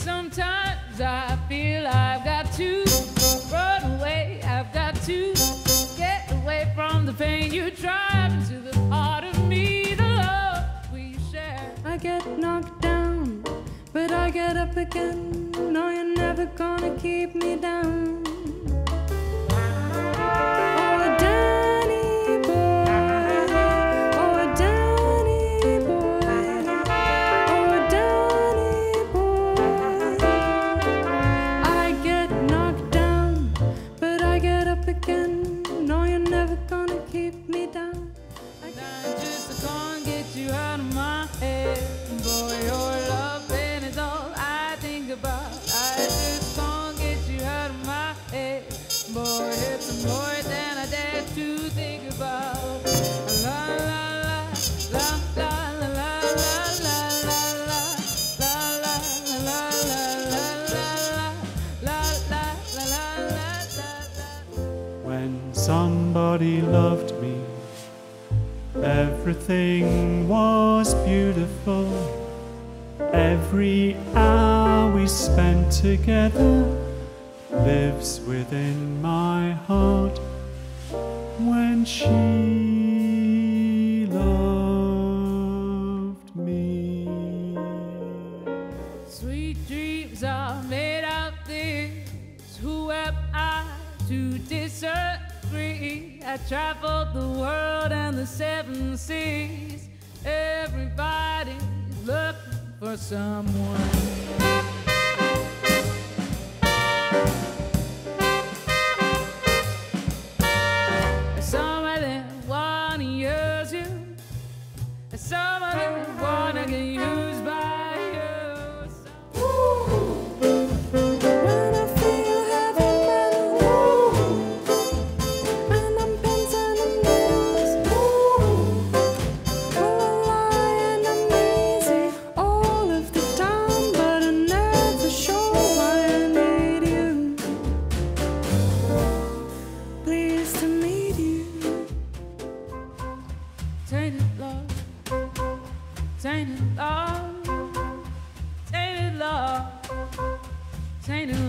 Sometimes I feel I've got to run away. I've got to get away from the pain you drive into the part of me, the love we share. I get knocked down, but I get up again. No, you're never gonna keep me down. Somebody loved me, everything was beautiful. Every hour we spent together lives within my heart. When she loved me. Sweet dreams are made of this. Who am I to disagree? I traveled the world and the seven seas. Everybody's looking for someone. summer tainted love, tainted love, tainted